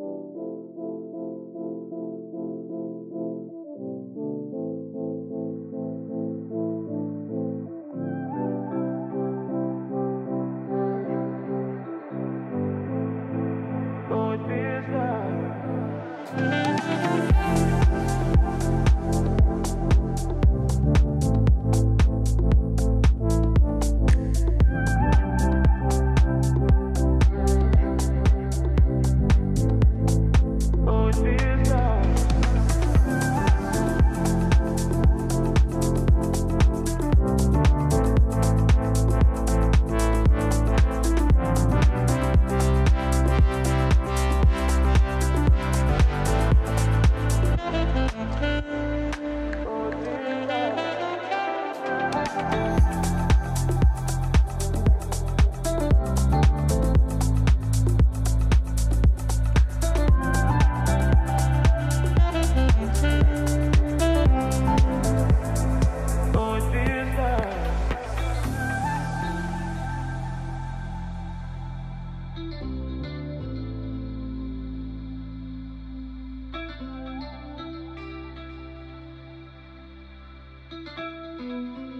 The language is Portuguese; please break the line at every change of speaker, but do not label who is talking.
thank you
Música